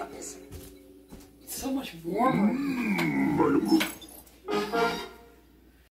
Look at this. It's so much warmer. Mm -hmm.